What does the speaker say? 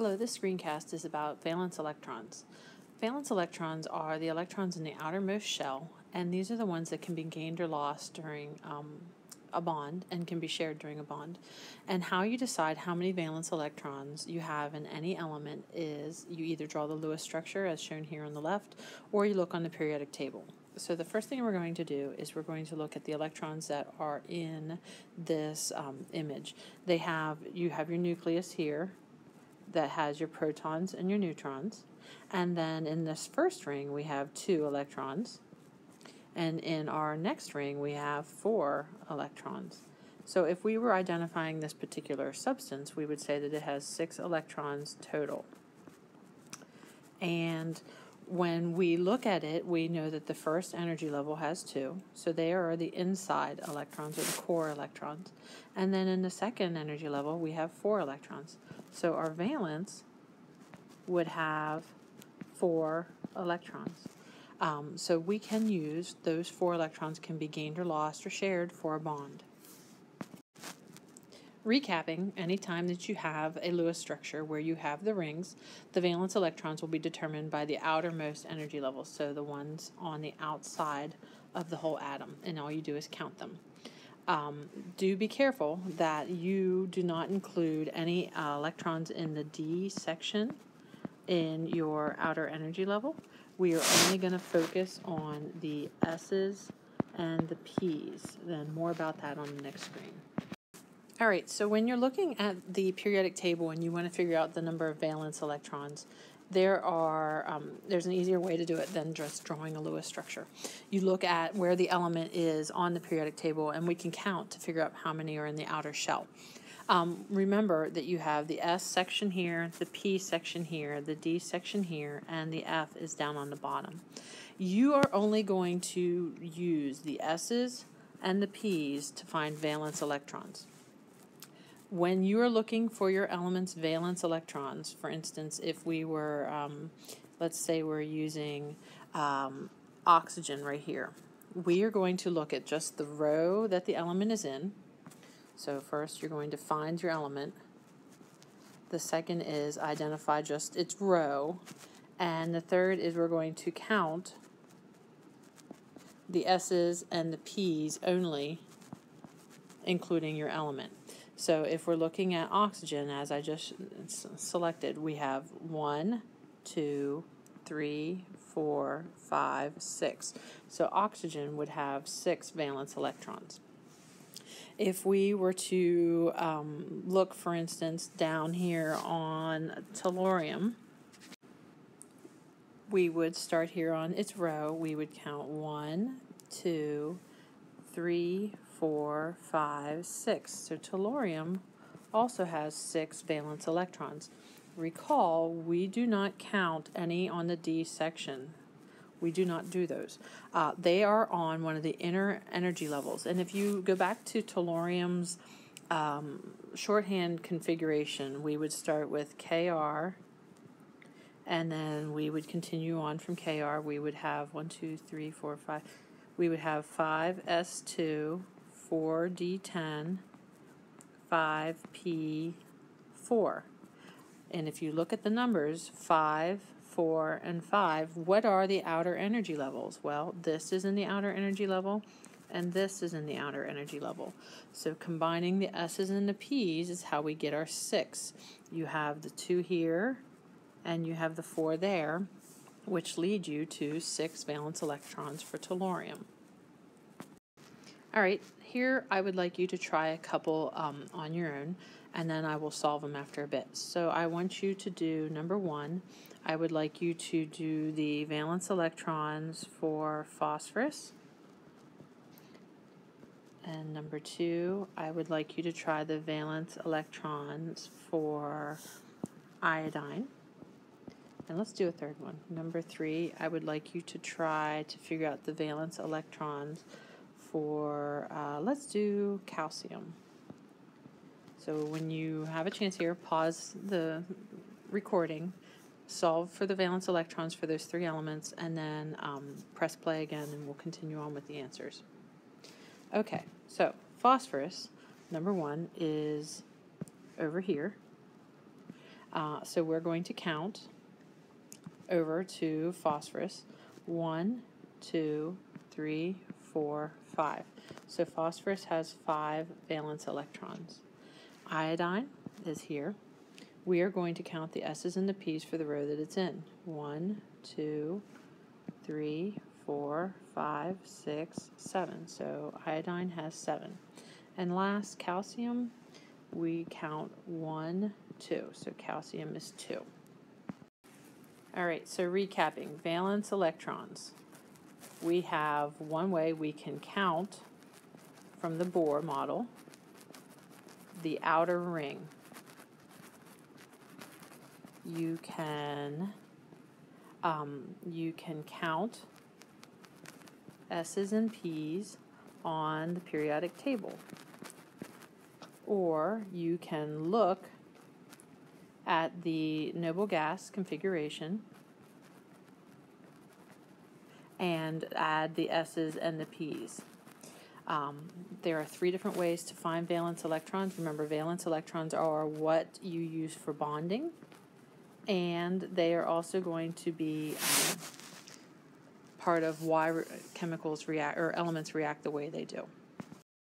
Hello, this screencast is about valence electrons. Valence electrons are the electrons in the outermost shell, and these are the ones that can be gained or lost during um, a bond and can be shared during a bond. And how you decide how many valence electrons you have in any element is you either draw the Lewis structure as shown here on the left, or you look on the periodic table. So the first thing we're going to do is we're going to look at the electrons that are in this um, image. They have, you have your nucleus here, that has your protons and your neutrons. And then in this first ring, we have two electrons. And in our next ring, we have four electrons. So if we were identifying this particular substance, we would say that it has six electrons total. And when we look at it, we know that the first energy level has two. So they are the inside electrons or the core electrons. And then in the second energy level, we have four electrons. So our valence would have four electrons. Um, so we can use those four electrons can be gained or lost or shared for a bond. Recapping, anytime that you have a Lewis structure where you have the rings, the valence electrons will be determined by the outermost energy levels, so the ones on the outside of the whole atom, and all you do is count them. Um, do be careful that you do not include any uh, electrons in the D section in your outer energy level. We are only going to focus on the S's and the P's. Then more about that on the next screen. All right, so when you're looking at the periodic table and you want to figure out the number of valence electrons, there are um, there's an easier way to do it than just drawing a Lewis structure. You look at where the element is on the periodic table, and we can count to figure out how many are in the outer shell. Um, remember that you have the S section here, the P section here, the D section here, and the F is down on the bottom. You are only going to use the S's and the P's to find valence electrons when you are looking for your element's valence electrons, for instance, if we were, um, let's say we're using um, oxygen right here, we are going to look at just the row that the element is in. So first you're going to find your element. The second is identify just its row. And the third is we're going to count the S's and the P's only, including your element. So if we're looking at oxygen, as I just selected, we have one, two, three, four, five, six. So oxygen would have six valence electrons. If we were to um, look, for instance, down here on tellurium, we would start here on its row. We would count one, two, three, four, five, six. So tellurium also has six valence electrons. Recall, we do not count any on the D section. We do not do those. Uh, they are on one of the inner energy levels. And if you go back to tellurium's um, shorthand configuration, we would start with KR, and then we would continue on from KR. We would have one, two, three, four, five. We would have 5S2, 4D10, 5P4. And if you look at the numbers, 5, 4, and 5, what are the outer energy levels? Well, this is in the outer energy level, and this is in the outer energy level. So combining the S's and the P's is how we get our 6. You have the 2 here, and you have the 4 there, which lead you to 6 valence electrons for tellurium. All right, here I would like you to try a couple um, on your own and then I will solve them after a bit. So I want you to do number one, I would like you to do the valence electrons for phosphorus. And number two, I would like you to try the valence electrons for iodine. And let's do a third one. Number three, I would like you to try to figure out the valence electrons for, uh, let's do calcium. So when you have a chance here, pause the recording, solve for the valence electrons for those three elements, and then um, press play again and we'll continue on with the answers. Okay, so phosphorus, number one, is over here. Uh, so we're going to count over to phosphorus. One, two, three, four, five. So phosphorus has five valence electrons. Iodine is here. We are going to count the S's and the P's for the row that it's in. One, two, three, four, five, six, seven. So iodine has seven. And last, calcium, we count one, two. So calcium is two. All right, so recapping, valence electrons. We have one way we can count from the Bohr model the outer ring. You can um, you can count S's and P's on the periodic table. Or you can look at the noble gas configuration and add the S's and the P's. Um, there are three different ways to find valence electrons. Remember, valence electrons are what you use for bonding, and they are also going to be um, part of why re- chemicals react or elements react the way they do.